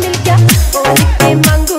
मिल गया। ओ मांग